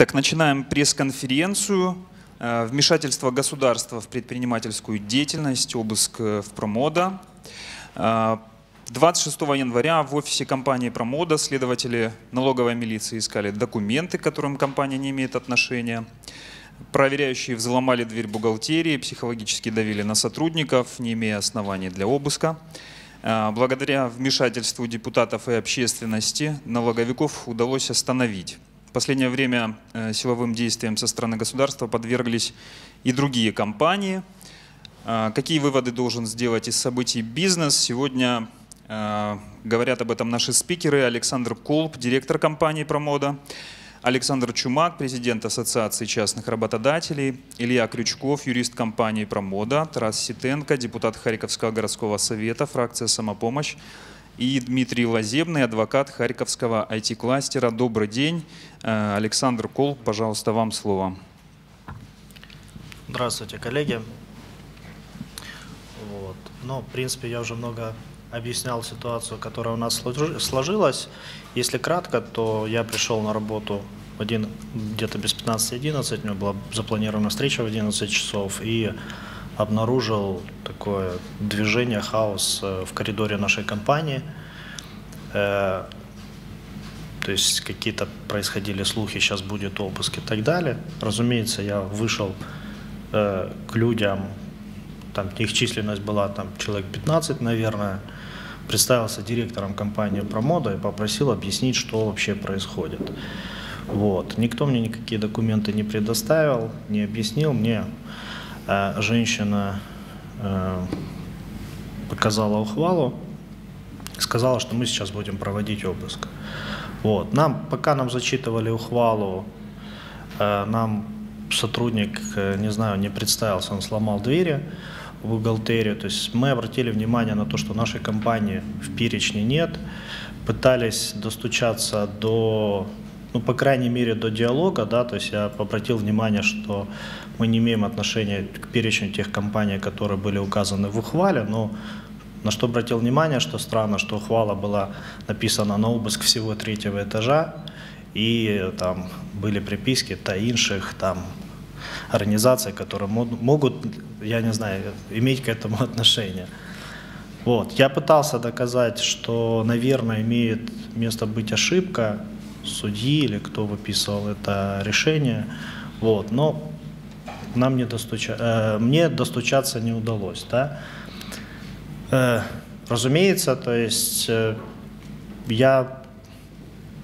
Так, начинаем пресс-конференцию. Э, Вмешательство государства в предпринимательскую деятельность, обыск э, в Промода. Э, 26 января в офисе компании Промода следователи налоговой милиции искали документы, к которым компания не имеет отношения. Проверяющие взломали дверь бухгалтерии, психологически давили на сотрудников, не имея оснований для обыска. Э, Благодаря вмешательству депутатов и общественности налоговиков удалось остановить. В последнее время э, силовым действиям со стороны государства подверглись и другие компании. Э, Какие выводы должен сделать из событий бизнес? Сегодня э, говорят об этом наши спикеры. Александр Колб, директор компании «Промода», Александр Чумак, президент Ассоциации частных работодателей, Илья Крючков, юрист компании «Промода», Тарас Ситенко, депутат Харьковского городского совета, фракция «Самопомощь», и Дмитрий Лазебный, адвокат Харьковского IT-кластера. Добрый день. Э, Александр Колб, пожалуйста, вам слово. Здравствуйте, коллеги. Вот. Ну, в принципе, я уже много объяснял ситуацию, которая у нас сложи- сложилась. Если кратко, то я пришел на работу где-то без 15-11, у меня была запланирована встреча в 11 часов, и обнаружил такое движение, хаос э, в коридоре нашей компании. Э, то есть какие-то происходили слухи, сейчас будет обыск и так далее. Разумеется, я вышел э, к людям, там их численность была там человек 15, наверное, представился директором компании Промода и попросил объяснить, что вообще происходит. Вот. Никто мне никакие документы не предоставил, не объяснил. Мне женщина э, показала ухвалу, сказала, что мы сейчас будем проводить обыск. Вот. Нам, пока нам зачитывали ухвалу, э, нам сотрудник, э, не знаю, не представился, он сломал двери в бухгалтерию. То есть мы обратили внимание на то, что нашей компании в перечне нет, пытались достучаться до, ну, по крайней мере, до диалога, да, то есть я обратил внимание, что мы не имеем отношения к перечню тех компаний, которые были указаны в ухвале, но на что обратил внимание, что странно, что ухвала была написана на обыск всего третьего этажа, и там были приписки та інших там организаций, которые мо- могут, я не знаю, иметь к этому отношение. Вот. Я пытался доказать, что, наверное, имеет место быть ошибка судьи или кто выписывал это решение, вот. но нам не достуча... э, мне достучаться не удалось. Да? Э, разумеется, то есть э, я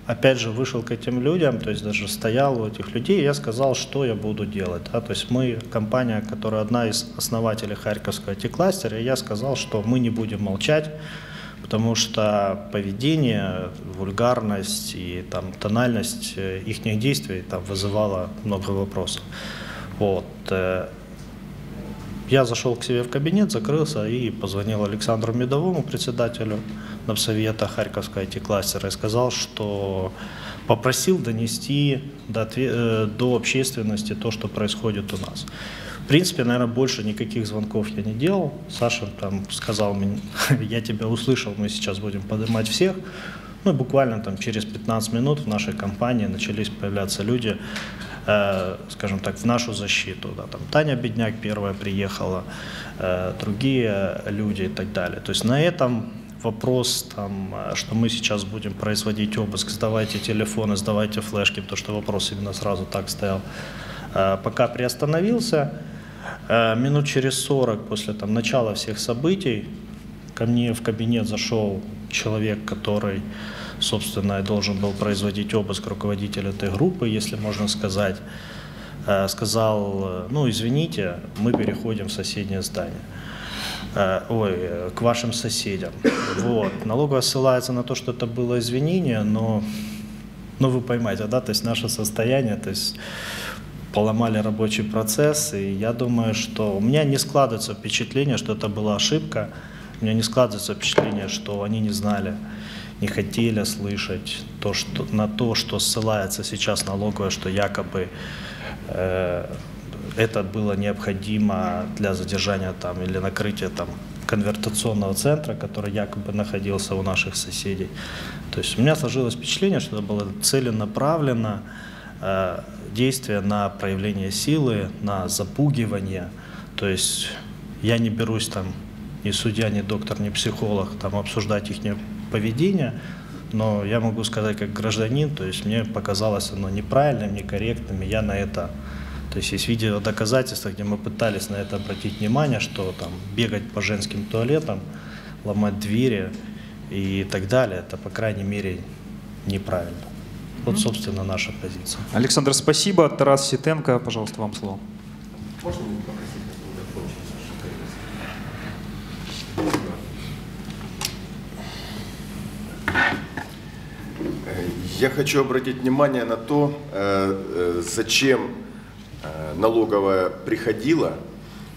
опять же вышел к этим людям, то есть даже стоял у этих людей, и я сказал, что я буду делать. Да? То есть мы компания, которая одна из основателей Харьковского IT-кластера, я сказал, что мы не будем молчать, потому что поведение, вульгарность и там, тональность их действий там, вызывала много вопросов. Вот. э, я зашел к себе в кабинет, закрылся и позвонил Александру Медовому, председателю Совета Харьковского IT-кластера, и сказал, что попросил донести до, э, до общественности то, что происходит у нас. В принципе, наверное, больше никаких звонков я не делал. Саша там сказал мне, я тебя услышал, мы сейчас будем поднимать всех. Ну, и буквально там через 15 минут в нашей компании начались появляться люди, э, скажем так, в нашу защиту. Да, там Таня Бедняк первая приехала, э, другие люди и так далее. То есть на этом вопрос, там, э, что мы сейчас будем производить обыск, сдавайте телефоны, сдавайте флешки, потому что вопрос именно сразу так стоял, э, пока приостановился. Э, Минут через 40 после там, начала всех событий ко мне в кабинет зашел человек, который, собственно, должен был производить обыск руководителя этой группы, если можно сказать. Сказал, ну, извините, мы переходим в соседнее здание. Э, Ой, э, к вашим соседям. Вот. Налоговая ссылается на то, что это было извинение, но, ну, вы поймаете, да, то есть наше состояние, то есть поломали рабочий процесс, и я думаю, что у меня не складывается впечатление, что это была ошибка, у меня не складывается впечатление, что они не знали, не хотели слышать то, что, на то, что ссылается сейчас налоговая, что якобы э, это было необходимо для задержания там или накрытия там конвертационного центра, который якобы находился у наших соседей. То есть у меня сложилось впечатление, что это было целенаправленно э, действия на проявление силы, на запугивание. То есть я не берусь там ни судья, ни доктор, ни психолог там обсуждать их поведение, но я могу сказать как гражданин, то есть мне показалось оно неправильным, некорректным, и я на это то есть есть видео доказательства, где мы пытались на это обратить внимание, что там бегать по женским туалетам, ломать двери и так далее, это, по крайней мере, неправильно. Вот, собственно, наша позиция. Александр, спасибо. Тарас Ситенко, пожалуйста, вам слово. Можно попросить Я хочу обратить внимание на то, э, э, зачем налоговая приходила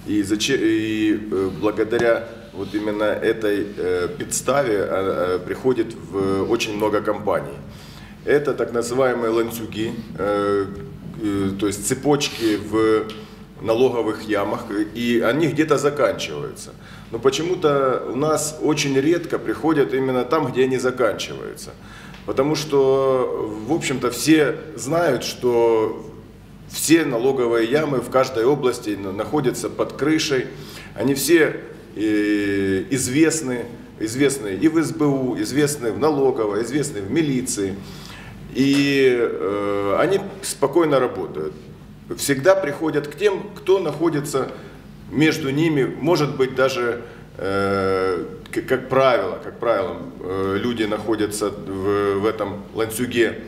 и, и благодаря вот именно этой подставе приходит в очень много компаний. Это так называемые ланцюги, то есть цепочки в налоговых ямах, и они где-то заканчиваются. Но почему-то у нас очень редко приходят именно там, где они заканчиваются. Потому что, в общем-то, все знают, что все налоговые ямы в каждой области находятся под крышей. Они все э, известны, известны и в СБУ, известны в налоговой, известны в милиции. И э, они спокойно работают. Всегда приходят к тем, кто находится между ними, может быть даже э, как правило, как правило, люди находятся в, в этом ланцюге,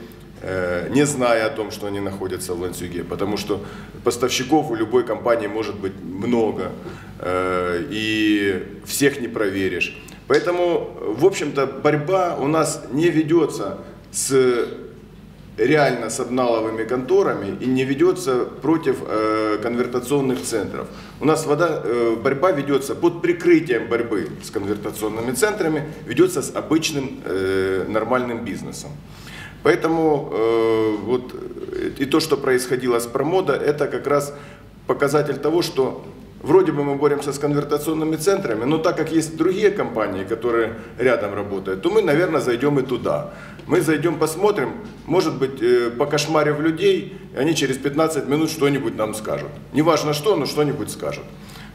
не зная о том, что они находятся в ланцюге, потому что поставщиков у любой компании может быть много, э, и всех не проверишь. Поэтому, в общем-то, борьба у нас не ведется с реально с обналовыми конторами и не ведется против э, конвертационных центров. У нас вода, э, борьба ведется под прикрытием борьбы с конвертационными центрами, ведется с обычным э, нормальным бизнесом. Поэтому э, вот и то, что происходило с промода, это как раз показатель того, что Вроде бы мы боремся с конвертационными центрами, но так как есть другие компании, которые рядом работают, то мы, наверное, зайдем и туда. Мы зайдем, посмотрим, может быть, э, покошмарив людей, они через 15 минут что-нибудь нам скажут. Неважно что, но что-нибудь скажут.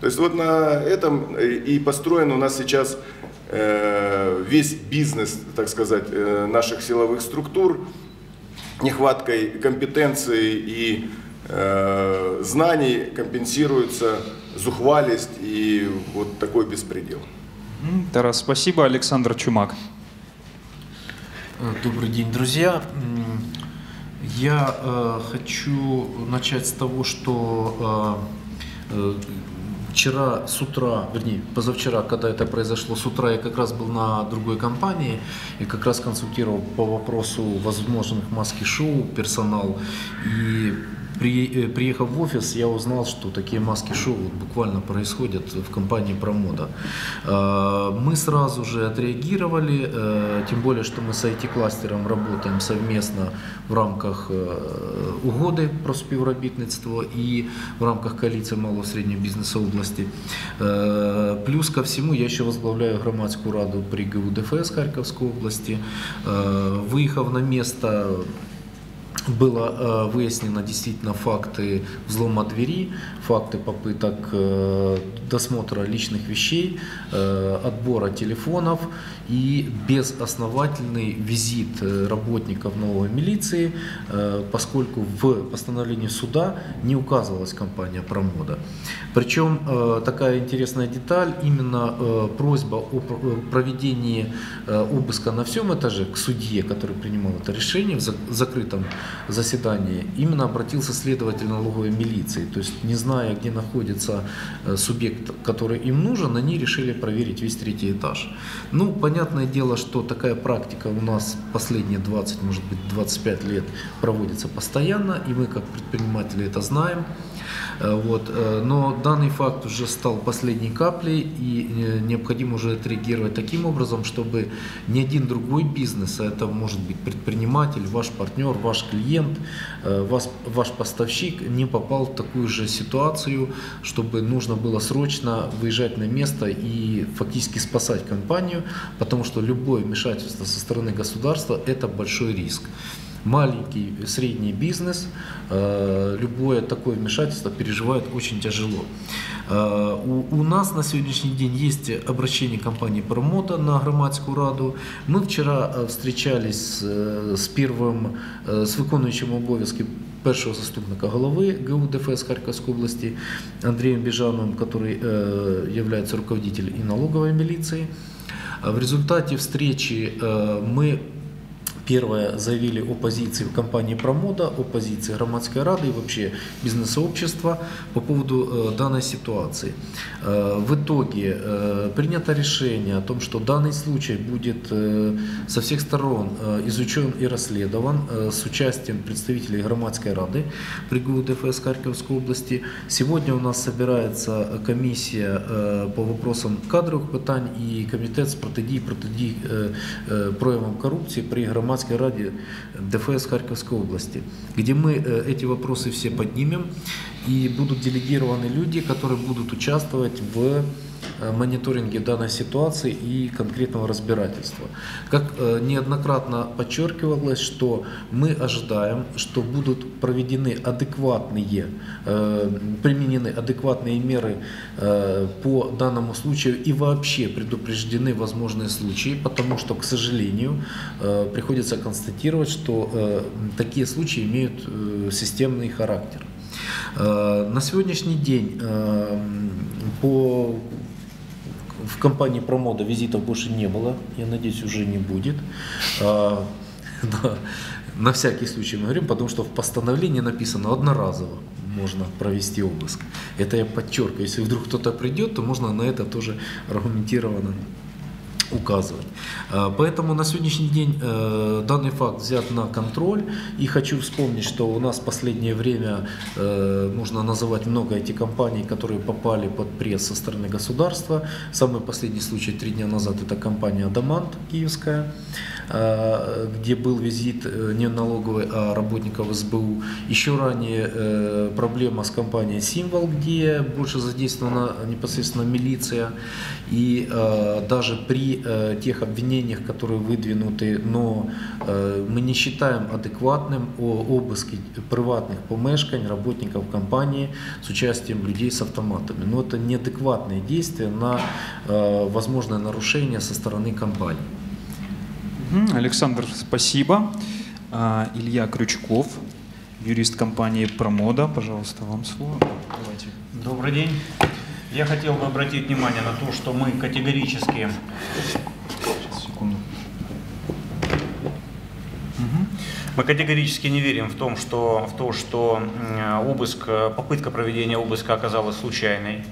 То есть вот на этом и построен у нас сейчас весь бизнес, так сказать, наших силовых структур, нехваткой компетенции и знаний компенсируется зухвалость и вот такой беспредел. Тарас, спасибо. Александр Чумак. Э, добрый день, друзья. Я э, хочу начать с того, что э, э, вчера с утра, вернее, позавчера, когда это произошло, с утра я как раз был на другой компании и как раз консультировал по вопросу возможных маски-шоу персонал. И при, э, приехав в офис, я узнал, что такие маски-шоу вот буквально происходят в компании Промода. Э, мы сразу же отреагировали, э, тем более, что мы с IT-кластером работаем совместно в рамках угоды про співробітництво и в рамках коалиции малого и среднего бизнеса области. Плюс ко всему я еще возглавляю громадскую раду при ГУ ДФС Харьковской области. Выехав на место было э, выяснено действительно факты взлома двери, факты попыток э, досмотра личных вещей, э, отбора телефонов и безосновательный визит работников новой милиции, поскольку в постановлении суда не указывалась компания Промода. Причем такая интересная деталь, именно просьба о проведении обыска на всем этаже к судье, который принимал это решение в закрытом заседании именно обратился следователь налоговой милиции. То есть, не зная, где находится э, субъект, который им нужен, они решили проверить весь третий этаж. Ну, понятное дело, что такая практика у нас последние 20, может быть, 25 лет проводится постоянно, и мы как предприниматели это знаем. Э, вот. Э, но данный факт уже стал последней каплей, и необходимо уже отреагировать таким образом, чтобы ни один другой бизнес, а это может быть предприниматель, ваш партнер, ваш клиент, ваш, ваш поставщик, не попал в такую же ситуацию, чтобы нужно было срочно выезжать на место и фактически спасать компанию, потому что любое вмешательство со стороны государства – это большой риск. Маленький, средний бизнес э, любое такое вмешательство переживает очень тяжело. Э, у, у нас на сегодняшний день есть обращение компании Промота на громадскую раду. Мы вчера э, встречались с, первым, с виконуючим обов'язки першого заступника голови ГУ ДФС Харьковской области Андреем Бежановым, который является руководителем и налоговой милиции. В результате встречи мы Первое, заявили о позиции в компании Промода, о позиции громадской рады и вообще бизнес-сообщества по поводу э, данной ситуации. Э, в итоге э, принято решение о том, что данный случай будет э, со всех сторон э, изучен и расследован э, с участием представителей громадской рады при ГУ ДФС Харьковской области. Сегодня у нас собирается комиссия э, по вопросам кадровых питань и комитет з протидії протидії е, е, проявам коррупции при громадской раде ДФС Харьковской области, где мы э, эти вопросы все поднимем и будут делегированы люди, которые будут участвовать в мониторинге данной ситуации и конкретного разбирательства. Как э, неоднократно подчеркивалось, что мы ожидаем, что будут проведены адекватные, э, применены адекватные меры э, по данному случаю и вообще предупреждены возможные случаи, потому что, к сожалению, э, приходится констатировать, что э, такие случаи имеют э, системный характер. Э, На сегодняшний день э, по в компании Промода визитов больше не было, я надеюсь, уже не будет. А, на всякий случай мы говорим, потому что в постановлении написано одноразово можно провести обыск. Это я подчеркиваю. Если вдруг кто-то придет, то можно на это тоже аргументированно указывать. А, Поэтому на сегодняшний день э, данный факт взят на контроль. И хочу вспомнить, что у нас в последнее время э, можно называть много этих компаний, которые попали под пресс со стороны государства. Самый последний случай три дня назад это компания «Адамант» киевская, э, где был визит э, не налоговый, а работников СБУ. Еще ранее э, проблема с компанией «Символ», где больше задействована непосредственно милиция. И э, даже при э, тех обвинениях, которые выдвинуты, но э, мы не считаем адекватным о обыске приватных помешкань работников компании с участием людей с автоматами. Но это неадекватные действия на э, возможное нарушение со стороны компании. Александр, спасибо. А, Илья Крючков, юрист компании Промода. Пожалуйста, вам слово. Давайте. Добрый день. Я хотел бы обратить внимание на то, что мы категорически, Сейчас, секунду. мы категорически не верим в, том, что, в то, что обыск, э, попытка проведения обыска оказалась случайной.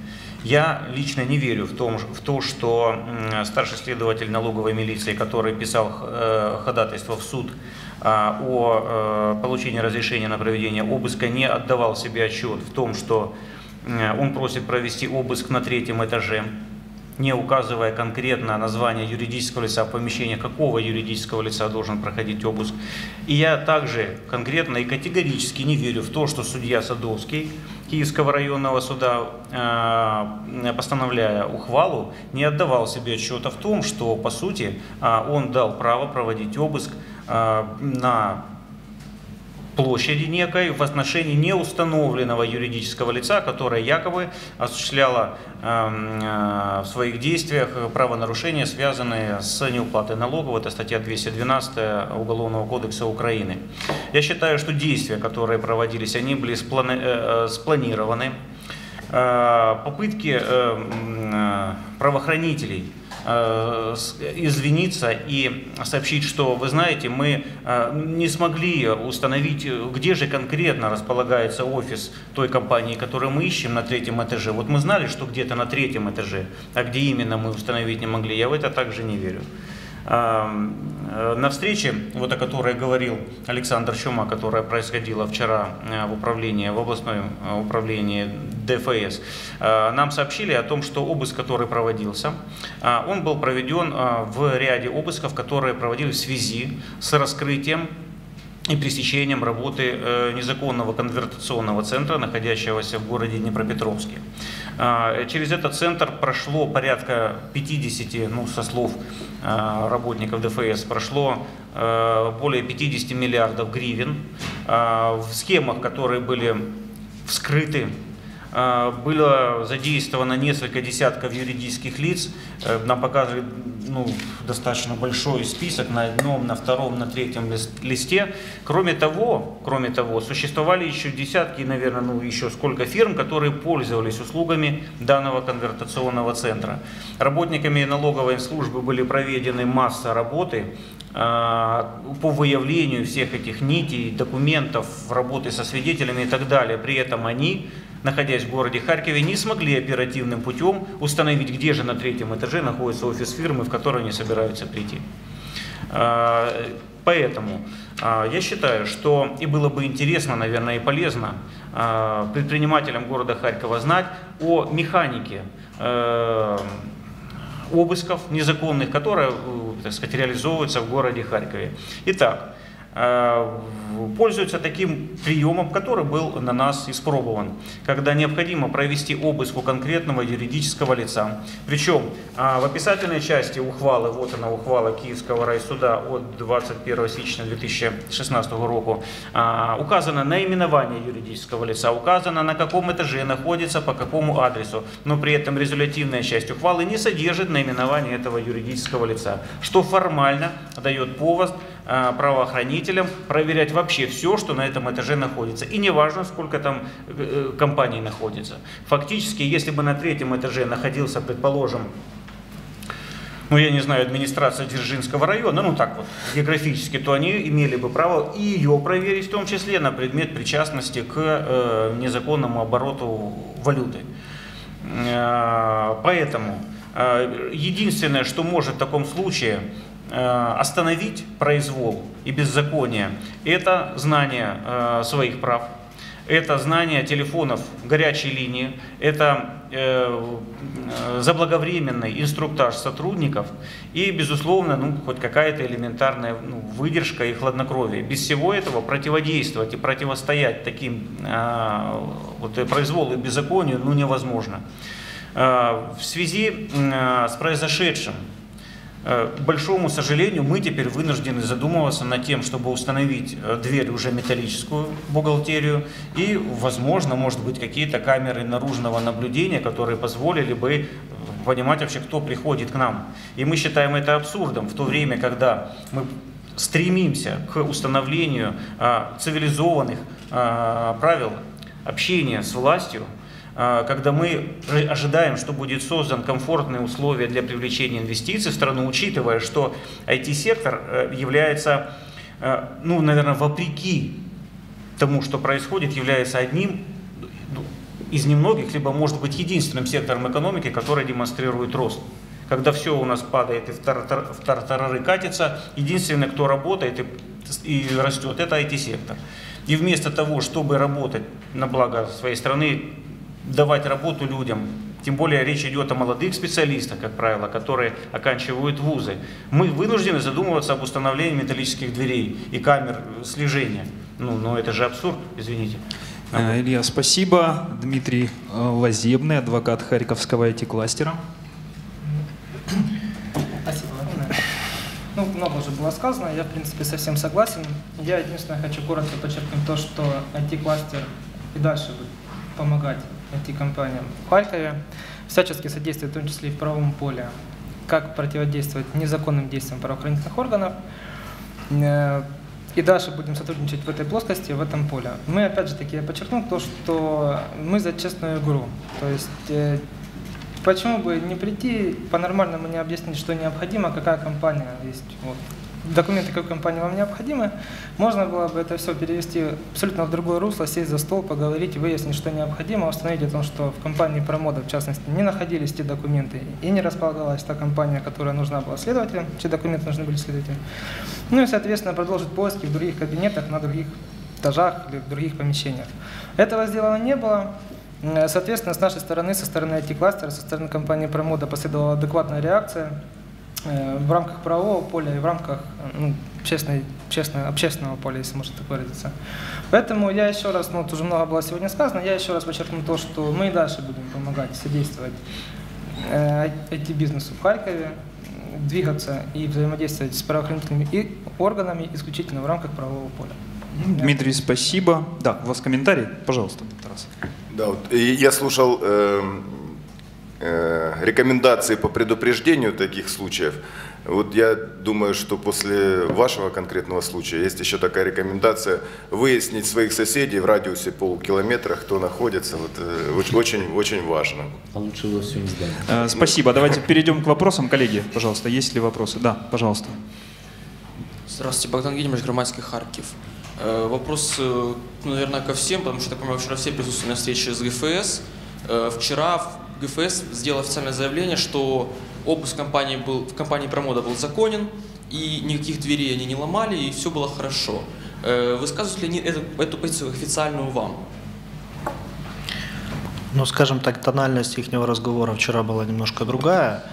Я лично не верю в, том, в то, что старший следователь налоговой милиции, который писал э, ходатайство в суд а, о э, получении разрешения на проведение обыска, не отдавал себе отчет в том, что он просит провести обыск на третьем этаже, не указывая конкретно название юридического лица, в помещении какого юридического лица должен проходить обыск. И я также конкретно и категорически не верю в то, что судья Садовский Киевского районного суда, э, постановляя ухвалу, не отдавал себе отчета в том, что, по сути, э, он дал право проводить обыск э, на площади некой в отношении неустановленного юридического лица, которое якобы осуществляло эм, э, в своих действиях правонарушения, связанные с неуплатой налогов. Это статья 212 Уголовного кодекса Украины. Я считаю, что действия, которые проводились, они были сплани- э, э, спланированы. Попытки э, м, э, правоохранителей извиниться и сообщить, что, вы знаете, мы э, не смогли установить, э, где же конкретно располагается офис той компании, которую мы ищем на третьем этаже. Вот мы знали, что где-то на третьем этаже, а где именно мы установить не могли. Я в это также не верю. Э, На встрече, вот о которой говорил Александр Чума, которая происходила вчера э, в управлении, в областном э, управлении ДФС, нам сообщили о том, что обыск, который проводился, он был проведен в ряде обысков, которые проводились в связи с раскрытием и пресечением работы э, незаконного конвертационного центра, находящегося в городе Днепропетровске. А, через этот центр прошло порядка 50, ну, со слов а, работников ДФС, прошло э, более 50 миллиардов гривен в схемах, которые были вскрыты было задействовано несколько десятков юридических лиц. Э, нам показывали ну, достаточно большой список на одном, на втором, на третьем листе. Кроме того, кроме того, существовали еще десятки, наверное, ну еще сколько фирм, которые пользовались услугами данного конвертационного центра. Работниками налоговой службы были проведены масса работы а, по выявлению всех этих нитей, документов, работы со свидетелями и так далее. При этом они находясь в городе Харькове, не смогли оперативным путем установить, где же на третьем этаже находится офис фирмы, в которой они собираются прийти. А, поэтому а, я считаю, что и было бы интересно, наверное, и полезно а, предпринимателям города Харькова знать о механике обысков незаконных, которые, так сказать, реализовываются в городе Харькове. Итак, Э, пользуются таким приемом, который был на нас испробован, когда необходимо провести обыск у конкретного юридического лица. Причем э, в описательной части ухвалы, вот она ухвала Киевского райсуда от 21 січня 2016 года, указано наименование юридического лица, указано на каком этаже находится, по какому адресу, но при этом резолютивная часть ухвалы не содержит наименование этого юридического лица, что формально дает повод Э, правоохранителям проверять вообще все, что на этом этаже находится. И неважно, сколько там э, э, компаний находится. Фактически, если бы на третьем этаже находился, предположим, ну, я не знаю, администрация Дзержинского района, ну так вот, географически, то они имели бы право и ее проверить, в том числе на предмет причастности к э, незаконному обороту валюты. Э, поэтому э, единственное, что может в таком случае Э, остановить произвол и беззаконие, это знание э, своих прав, это знание телефонов горячей линии, это э, заблаговременный инструктаж сотрудников и, безусловно, ну, хоть какая-то элементарная ну, выдержка и хладнокровие. Без всего этого противодействовать и противостоять таким э, вот, произволу и беззаконию ну, невозможно. Э, в связи э, с произошедшим Э, к большому сожалению, мы теперь вынуждены задумываться над тем, чтобы установить э, дверь уже металлическую бухгалтерию и, возможно, может быть, какие-то камеры наружного наблюдения, которые позволили бы э, понимать вообще, кто приходит к нам. И мы считаем это абсурдом в то время, когда мы стремимся к установлению цивилизованных правил общения с властью, когда мы ожидаем, что будет создан комфортные условия для привлечения инвестиций в страну, учитывая, что IT-сектор э, является, э, ну, наверное, вопреки тому, что происходит, является одним ну, из немногих, либо, может быть, единственным сектором экономики, который демонстрирует рост. Когда все у нас падает и в тартарары катится, единственный, кто работает и, и растет, это IT-сектор. И вместо того, чтобы работать на благо своей страны, давать работу людям, тем более речь идет о молодых специалистах, как правило, которые оканчивают вузы. Мы вынуждены задумываться об установлении металлических дверей и камер слежения. Ну, но это же абсурд, извините. Э, Илья, спасибо. Дмитрий э, Лазебный, адвокат Харьковского IT-кластера. Спасибо. Ну, много уже было сказано, я, в принципе, совсем согласен. Я единственное хочу коротко подчеркнуть то, что IT-кластер и дальше будет помогать IT-компаниям в Харькове, всячески содействует в том числе и в правовом поле, как противодействовать незаконным действиям правоохранительных органов. Э, и дальше будем сотрудничать в этой плоскости, в этом поле. Мы, опять же таки, я подчеркну то, что мы за честную игру. То есть, э, почему бы не прийти, по-нормальному не объяснить, что необходимо, какая компания есть. Вот документы какой компании вам необходимы, можно было бы это все перевести абсолютно в другое русло, сесть за стол, поговорить, выяснить, что необходимо, установить о том, что в компании промода, в частности, не находились те документы и не располагалась та компания, которая нужна была следователям, те документы нужны были следователям. Ну и, соответственно, продолжить поиски в других кабинетах, на других этажах или в других помещениях. Этого сделано не было. Соответственно, с нашей стороны, со стороны IT-кластера, со стороны компании Промода последовала адекватная реакция. Э, в рамках правового поля и в рамках ну, общественной, общественного, общественного поля, если можно так выразиться. Поэтому я еще раз, ну, вот уже много было сегодня сказано, я еще раз подчеркну то, что мы и дальше будем помогать, содействовать э, IT-бизнесу в Харькове, двигаться и взаимодействовать с правоохранительными и органами исключительно в рамках правового поля. Дмитрий, спасибо. Да, у вас комментарий? Пожалуйста, Тарас. Да, вот, я слушал э, э, рекомендации по предупреждению таких случаев. Вот я думаю, что после вашего конкретного случая есть еще такая рекомендация выяснить своих соседей в радиусе полукилометра, кто находится. Вот, э, оч- очень, очень важно. А лучше во всем здании. Э, Спасибо. Давайте перейдем к вопросам. Коллеги, пожалуйста, есть ли вопросы? Да, пожалуйста. Здравствуйте, Богдан Гедимович, Громадский Харьков. Э, Вопрос, э, наверное, ко всем, потому что, я понимаю, вчера все присутствовали на встрече с ГФС. Э, Вчера ГФС сделал официальное заявление, что обыск компании был, в компании Промода был законен, и никаких дверей они не ломали, и все было хорошо. Э, Высказывают ли они эту, эту позицию официальную вам? Ну, скажем так, тональность их разговора вчера была немножко другая.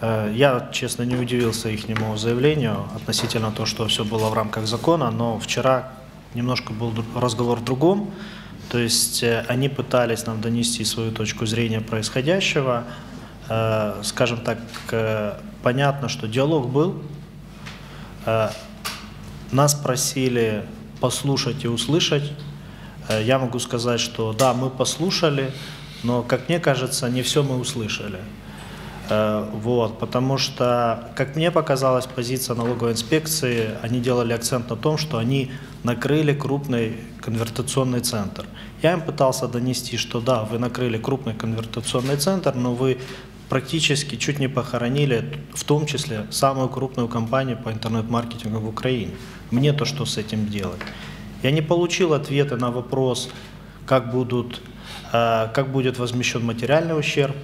Э, Я, честно, не удивился их заявлению относительно того, что все было в рамках закона, но вчера немножко был разговор в другом. То есть э, они пытались нам донести свою точку зрения происходящего. Э, Скажем так, э, понятно, что диалог был. Нас просили послушать и услышать. Я могу сказать, что да, мы послушали, но, как мне кажется, не все мы услышали. Вот, потому что, как мне показалась позиция налоговой инспекции, они делали акцент на том, что они накрыли крупный конвертационный центр. Я им пытался донести, что да, вы накрыли крупный конвертационный центр, но вы практически чуть не похоронили, в том числе, самую крупную компанию по интернет-маркетингу в Украине. Мне то, что с этим делать? Я не получил ответа на вопрос, как, будут, э, как будет возмещен материальный ущерб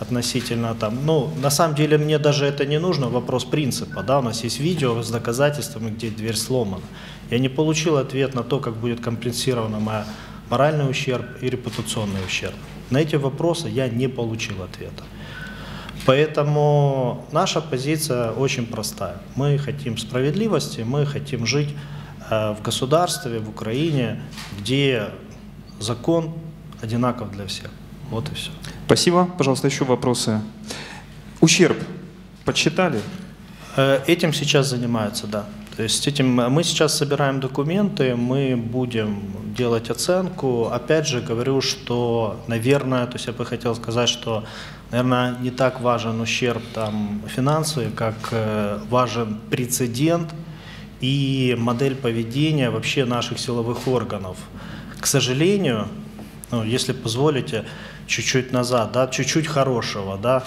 относительно там. Ну, на самом деле мне даже это не нужно, вопрос принципа. Да? У нас есть видео с доказательствами, где дверь сломана. Я не получил ответ на то, как будет компенсирована моя моральный ущерб и репутационный ущерб. На эти вопросы я не получил ответа. Поэтому наша позиция очень простая. Мы хотим справедливости, мы хотим жить э, в государстве, в Украине, где закон одинаков для всех. Вот и все. Спасибо. Пожалуйста, еще вопросы. Ущерб подсчитали? Э, Этим сейчас занимаются, да. То есть этим мы сейчас собираем документы, мы будем делать оценку. Опять же говорю, что, наверное, то есть я бы хотел сказать, что, наверное, не так важен ущерб там финансовый, как э, важен прецедент и модель поведения вообще наших силовых органов. К сожалению, ну, если позволите, чуть-чуть назад, да, чуть-чуть хорошего, да,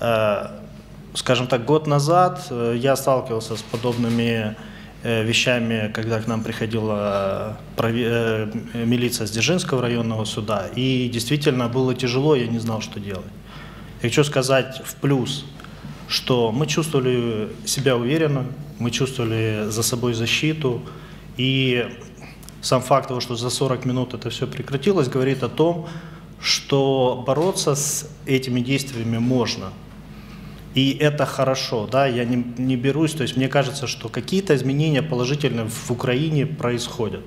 э, скажем так, год назад э, я сталкивался с подобными э, вещами, когда к нам приходила э, милиция с Дзержинского районного суда, и действительно было тяжело, я не знал, что делать. Я хочу сказать в плюс, что мы чувствовали себя уверенно, мы чувствовали за собой защиту, и сам факт того, что за 40 минут это все прекратилось, говорит о том, что бороться с этими действиями можно. И это хорошо, да, я не, не берусь, то есть мне кажется, что какие-то изменения положительные в Украине происходят.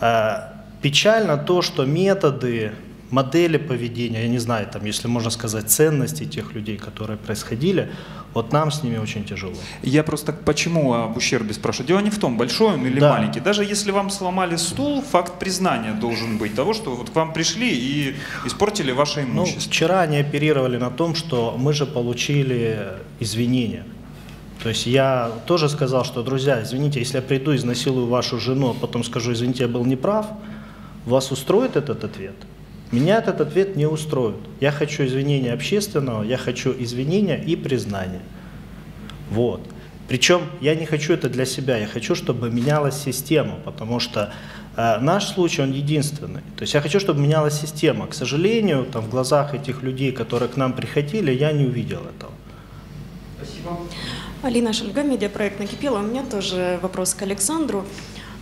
Э, Печально то, что методы, модели поведения, я не знаю, там, если можно сказать, ценности тех людей, которые происходили, вот нам с ними очень тяжело. Я просто почему об ущербе спрашиваю? Дело не в том, большой он или Да. маленький. Даже если вам сломали стул, факт признания должен быть того, что вот к вам пришли и испортили ваше Ну, имущество. вчера они оперировали на том, что мы же получили извинения. То есть я тоже сказал, что, друзья, извините, если я приду, изнасилую вашу жену, а потом скажу, извините, я был неправ, вас устроит этот ответ? Меня этот ответ не устроит. Я хочу извинения общественного, я хочу извинения и признания. Вот. Причем я не хочу это для себя, я хочу, чтобы менялась система, потому что э, наш случай, он единственный. То есть я хочу, чтобы менялась система. К сожалению, там, в глазах этих людей, которые к нам приходили, я не увидел этого. Алина Шульга, медиапроект «Накипело». У меня тоже вопрос к Александру.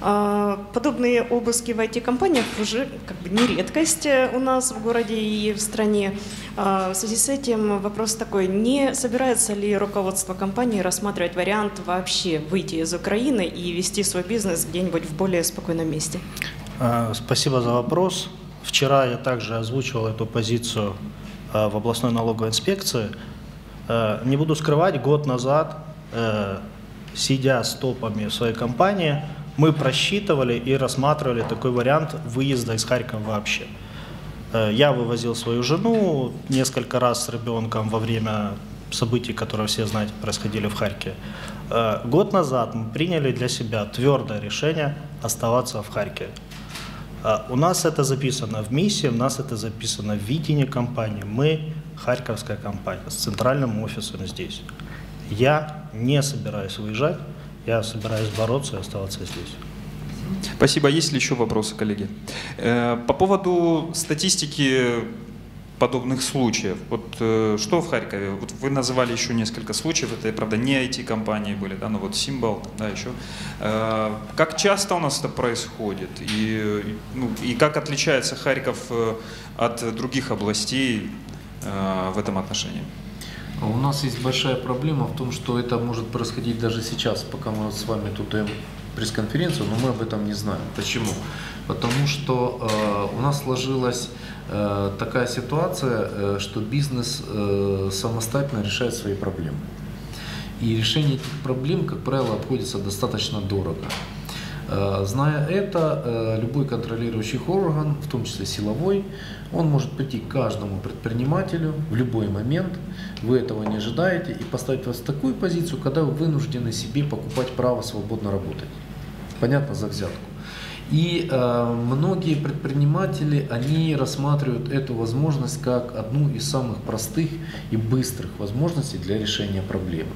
А, Подобные обыски в IT-компаниях уже как бы не редкость э, у нас в городе и в стране. А, В связи с этим вопрос такой, не собирается ли руководство компании рассматривать вариант вообще выйти из Украины и вести свой бизнес где-нибудь в более спокойном месте? Э, Спасибо за вопрос. Вчера я также озвучивал эту позицию в областной налоговой инспекции. Не буду скрывать, год назад, э, сидя с топами в своей компании, мы просчитывали и рассматривали такой вариант выезда из Харькова вообще. Э, Я вывозил свою жену несколько раз с ребенком во время событий, которые все знаете происходили в Харькове. Э, Год назад мы приняли для себя твердое решение оставаться в Харькове. А, У нас это записано в миссии, у нас это записано в видении компании. Мы харьковская компания с центральным офисом здесь. Я не собираюсь выезжать, я собираюсь бороться и оставаться здесь. Спасибо. Есть ли еще вопросы, коллеги? Э, По поводу статистики подобных случаев. Вот э, что в Харькове? Вот вы называли еще несколько случаев, это, правда, не IT-компании были, да, но вот Симбал, да, еще. Э, Как часто у нас это происходит? И, ну, и как отличается Харьков от других областей в этом отношении? А У нас есть большая проблема в том, что это может происходить даже сейчас, пока мы вот с вами тут пресс-конференцию, но мы об этом не знаем. Почему? Потому что э, у нас сложилась э, такая ситуация, э, что бизнес э, самостоятельно решает свои проблемы. И решение этих проблем, как правило, обходится достаточно дорого. Э, Зная это, э, любой контролирующий орган, в том числе силовой, он может прийти к каждому предпринимателю в любой момент, вы этого не ожидаете, и поставить вас в такую позицию, когда вы вынуждены себе покупать право свободно работать. Понятно, за взятку. И э, многие предприниматели, они рассматривают эту возможность как одну из самых простых и быстрых возможностей для решения проблемы.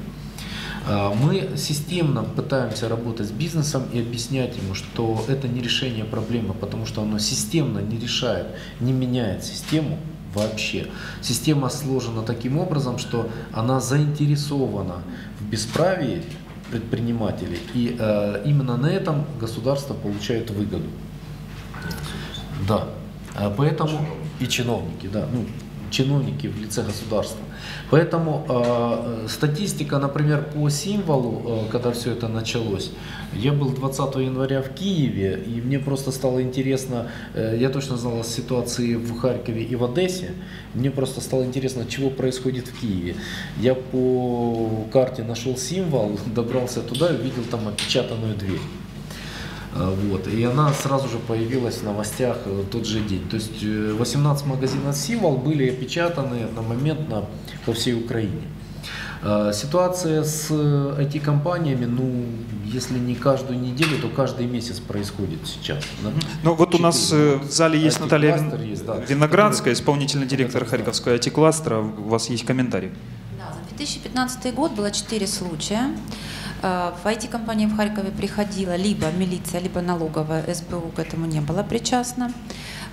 А, Мы системно пытаемся работать с бизнесом и объяснять ему, что это не решение проблемы, потому что оно системно не решает, не меняет систему вообще. Система сложена таким образом, что она заинтересована в бесправии предпринимателей, и э, именно на этом государство получает выгоду. Да. А Поэтому и чиновники, да, ну, чиновники в лице государства. Поэтому э, статистика, например, по символу, э, когда все это началось, я был 20 января в Киеве, и мне просто стало интересно, э, я точно знал о ситуации в Харькове и в Одессе, мне просто стало интересно, чего происходит в Киеве. Я по карте нашел символ, добрался туда и увидел там опечатанную дверь. А, Вот. И она сразу же появилась в новостях э, тот же день. То есть э, 18 магазинов «Символ» были опечатаны одномоментно по всей Украине. А, Ситуация с э, IT-компаниями, ну, если не каждую неделю, то каждый месяц происходит сейчас. да. Ну вот у нас э, в зале есть Наталья есть, да. Виноградская, исполнительный директор Харьковского IT-кластера. У вас есть комментарий? Да, за 2015 год было 4 случая. Э, В IT-компании в Харькове приходила либо милиция, либо налоговая, СБУ к этому не была причастна.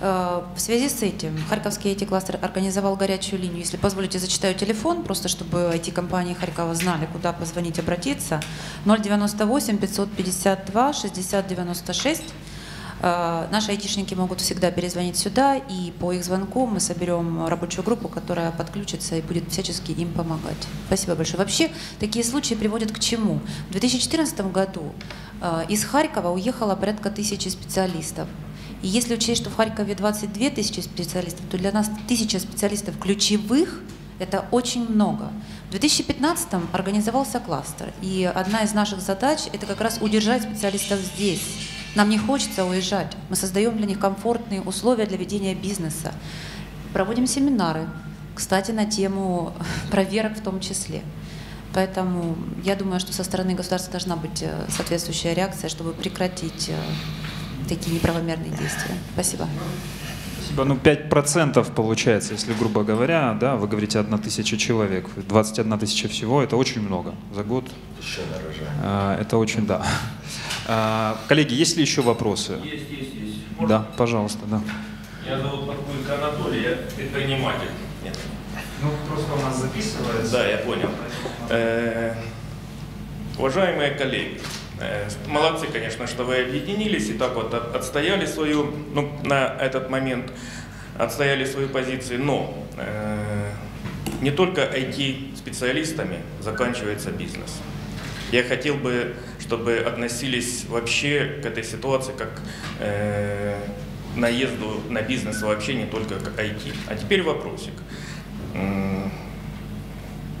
Э, В связи с этим Харьковский IT-кластер организовал горячую линию. Если позволите, зачитаю телефон, просто чтобы IT-компании Харькова знали, куда позвонить, обратиться. 098 552 60 96. Э, Наши айтишники могут всегда перезвонить сюда, и по их звонку мы соберем рабочую группу, которая подключится и будет всячески им помогать. Спасибо большое. Вообще, такие случаи приводят к чему? В 2014 году э, из Харькова уехало порядка тысячи специалистов. И если учесть, что в Харькове 22 тысячи специалистов, то для нас тысяча специалистов ключевых – это очень много. В 2015 организовался кластер, и одна из наших задач – это как раз удержать специалистов здесь. Нам не хочется уезжать. Мы создаем для них комфортные условия для ведения бизнеса. Проводим семинары, кстати, на тему проверок в том числе. Поэтому я думаю, что со стороны государства должна быть э, соответствующая реакция, чтобы прекратить э, такие неправомерные действия. Спасибо. Спасибо. Ну, 5% получается, если грубо говоря, да, вы говорите, одна тысяча человек, 21 тысяча всего, это очень много за год. Еще нарожаем. А, Это очень, да. А, Коллеги, есть ли еще вопросы? Есть, есть, есть. Да, пожалуйста, да. Меня зовут Паркуенко Анатолий, я предприниматель. Нет. Ну, просто у нас записывается. Да, я понял. Э, Уважаемые коллеги, Э, Молодцы, конечно, что вы объединились и так вот от- отстояли свою, ну, на этот момент отстояли свою позицию, но э, не только IT-специалистами заканчивается бизнес. Я хотел бы, чтобы относились вообще к этой ситуации как э, наезду на бизнес вообще не только как IT. А теперь вопросик.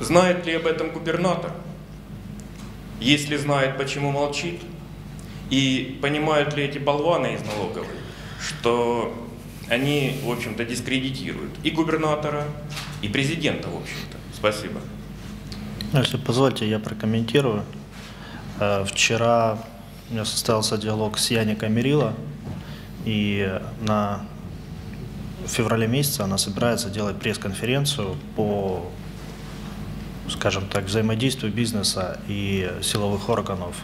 Знает ли об этом губернатор? Если знает, почему молчит? И понимают ли эти болваны из налоговой, что они, в общем-то, дискредитируют и губернатора, и президента, в общем-то. Спасибо. Если позвольте, я прокомментирую. Э, Вчера у меня состоялся диалог с Яни Камерила, и на феврале месяце она собирается делать пресс-конференцию по, скажем так, взаимодействию бизнеса и силовых органов.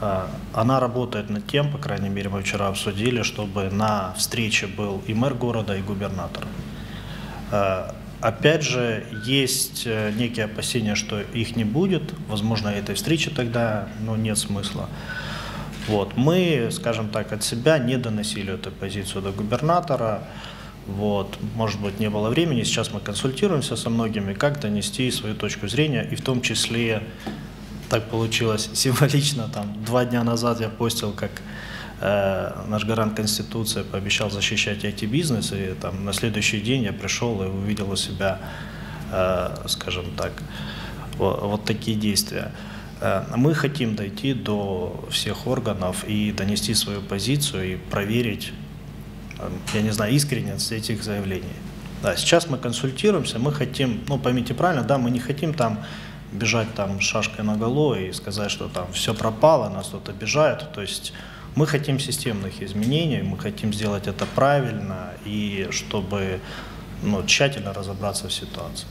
Э, Она работает над тем, по крайней мере, мы вчера обсудили, чтобы на встрече был и мэр города, и губернатор. Опять же, есть э, некие опасения, что их не будет. Возможно, этой встречи тогда ну, нет смысла. Вот. Мы, скажем так, от себя не доносили эту позицию до губернатора. Вот. Может быть, не было времени. Сейчас мы консультируемся со многими, как донести свою точку зрения, и в том числе так получилось символично, там, два дня назад я постил, как наш гарант Конституции пообещал защищать IT-бизнес, и там на следующий день я пришел и увидел у себя, э, скажем так, во- вот такие действия. Э, Мы хотим дойти до всех органов и донести свою позицию и проверить, э, я не знаю, искренность этих заявлений. Да, сейчас мы консультируемся, мы хотим, ну поймите правильно, да, мы не хотим там бежать там шашкой на голову и сказать, что там все пропало, нас тут обижают. То есть мы хотим системных изменений, мы хотим сделать это правильно и чтобы ну, тщательно разобраться в ситуации.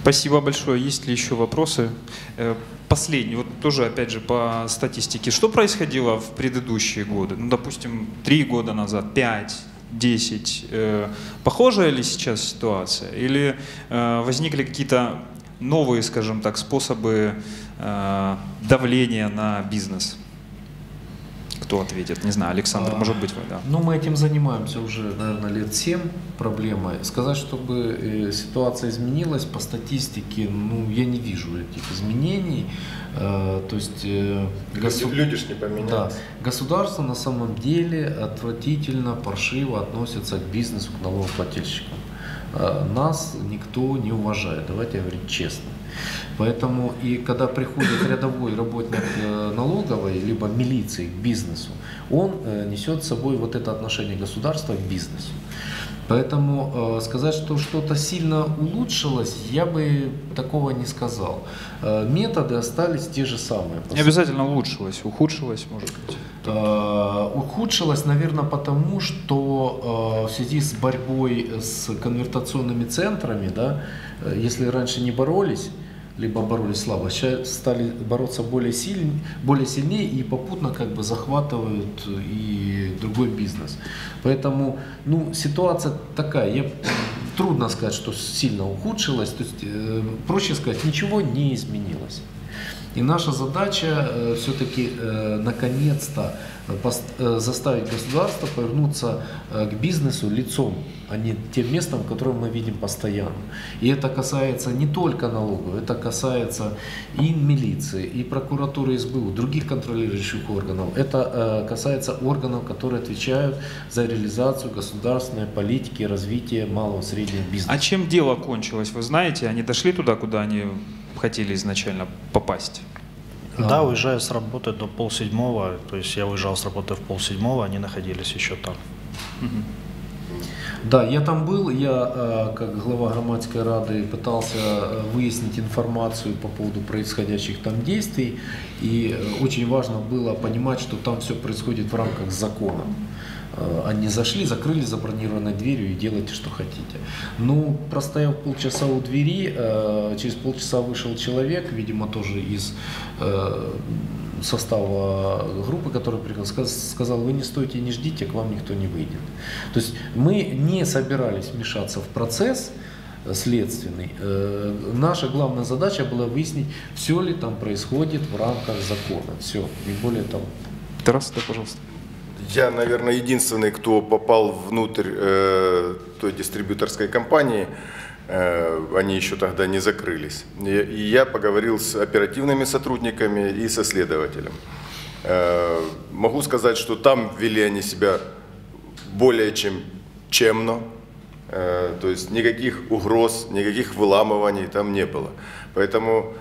Спасибо большое. Есть ли еще вопросы? Э, Последний, вот тоже опять же по статистике. Что происходило в предыдущие годы? Ну, допустим, три года назад, пять, десять. Э, Похожая ли сейчас ситуация? Или э, возникли какие-то новые, скажем так, способы давления на бизнес? Кто ответит? Не знаю, Александр, А, может быть, вы, да. Ну, мы этим занимаемся уже, наверное, лет 7 проблемой. Сказать, чтобы э, ситуация изменилась по статистике, ну, я не вижу этих изменений. Э, То есть э, госу- Люди, люди ж не поменялись. Да. Государство на самом деле отвратительно, паршиво относится к бизнесу, к налогоплательщикам. Э, Нас никто не уважает, давайте говорить честно. Поэтому и когда приходит рядовой работник э, налоговой, либо милиции к бизнесу, он э, несет с собой вот это отношение государства к бизнесу. Поэтому э, сказать, что что-то сильно улучшилось, я бы такого не сказал. Э, методы остались те же самые. Не обязательно улучшилось, ухудшилось, может быть. Э, Ухудшилось, наверное, потому что э, в связи с борьбой с конвертационными центрами, да, э, если раньше не боролись, либо боролись слабо, сейчас стали бороться более, сильно, более сильнее и попутно как бы захватывают и другой бизнес. Поэтому ну, ситуация такая, я, трудно сказать, что сильно ухудшилась, то есть, э, проще сказать, ничего не изменилось. И наша задача все-таки наконец-то пос- э, заставить государство повернуться э, к бизнесу лицом, а не тем местом, которое мы видим постоянно. И это касается не только налогов, это касается и милиции, и прокуратуры, СБУ, других контролирующих органов. Это э, касается органов, которые отвечают за реализацию государственной политики развития малого и среднего бизнеса. А чем дело кончилось, вы знаете? Они дошли туда, куда они хотели изначально попасть? Да, уезжая с работы до полседьмого, то есть я уезжал с работы в полседьмого, они находились еще там. Да, я там был, я э, как глава громадской рады пытался э, выяснить информацию по поводу происходящих там действий, и э, очень важно было понимать, что там все происходит в рамках закона. Э, Они зашли, закрыли забронированной дверью и делайте, что хотите. Ну, простояв полчаса у двери, э, через полчаса вышел человек, видимо, тоже из э, состава группы, который приехал, сказ- сказал, вы не стойте, не ждите, к вам никто не выйдет. То есть мы не собирались вмешаться в процесс, следственный. Наша главная задача была выяснить, все ли там происходит в рамках закона. Все, не более того. Тарас, да, пожалуйста. Я, наверное, единственный, кто попал внутрь э, той дистрибьюторской компании. Э, они еще тогда не закрылись. И, и я поговорил с оперативными сотрудниками и со следователем. Э, могу сказать, что там вели они себя более чем чемно. Э, то есть никаких угроз, никаких выламываний там не было. Поэтому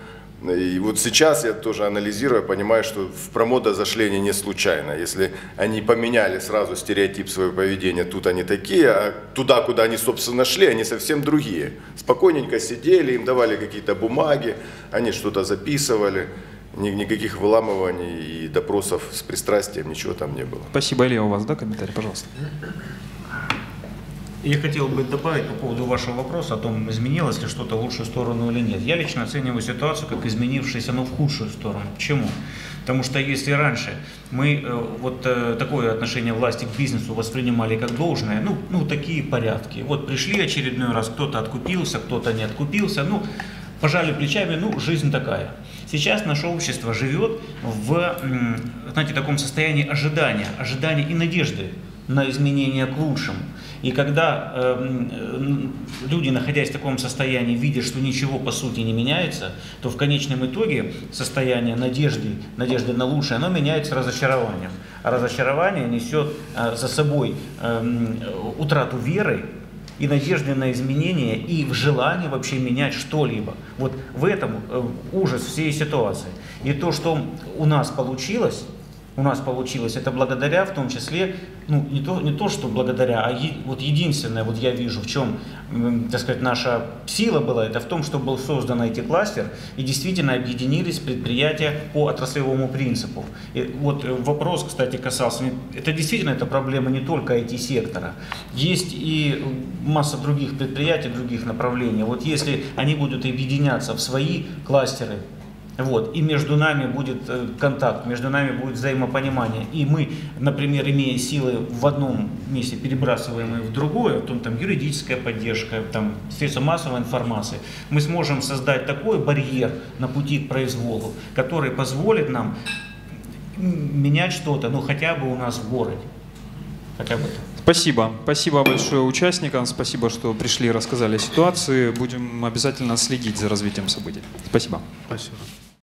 и вот сейчас я тоже анализирую, понимаю, что в промода зашли они не случайно. Если они поменяли сразу стереотип своего поведения, тут они такие, а туда, куда они, собственно, шли, они совсем другие. Спокойненько сидели, им давали какие-то бумаги, они что-то записывали. Ни- Никаких выламываний и допросов с пристрастием, ничего там не было. Спасибо, Илья, у вас, да, комментарий, пожалуйста. Я хотел бы добавить по поводу вашего вопроса о том, изменилось ли что-то в лучшую сторону или нет. Я лично оцениваю ситуацию как изменившееся, но в худшую сторону. Почему? Потому что если раньше мы э, вот э, такое отношение власти к бизнесу воспринимали как должное, ну, ну такие порядки. Вот пришли очередной раз, кто-то откупился, кто-то не откупился, ну, пожали плечами, ну, жизнь такая. Сейчас наше общество живет в, знаете, таком состоянии ожидания, ожидания и надежды на изменения к лучшему. И когда э, м, э, люди, находясь в таком состоянии, видят, что ничего по сути не меняется, то в конечном итоге состояние надежды, надежды на лучшее, оно меняется разочарованием. А разочарование несет э, за собой э, м, утрату веры и надежды на изменения, и в желании вообще менять что-либо. Вот в этом э, ужас всей ситуации. И то, что у нас получилось, у нас получилось, это благодаря в том числе, ну не то, не то что благодаря, а е- вот единственное, вот я вижу, в чем, так сказать, наша сила была, это в том, что был создан IT-кластер и действительно объединились предприятия по отраслевому принципу. И вот э, вопрос, кстати, касался, это действительно это проблема не только IT-сектора, есть и масса других предприятий, других направлений. Вот если они будут объединяться в свои кластеры, вот, и между нами будет э, контакт, между нами будет взаимопонимание. И мы, например, имея силы в одном месте, перебрасываем их в другое, потом там юридическая поддержка, там средства массовой информации, мы сможем создать такой барьер на пути к произволу, который позволит нам менять что-то, ну хотя бы у нас в городе. Хотя бы. Спасибо. Спасибо большое участникам. Спасибо, что пришли и рассказали о ситуации. Будем обязательно следить за развитием событий. Спасибо. Спасибо.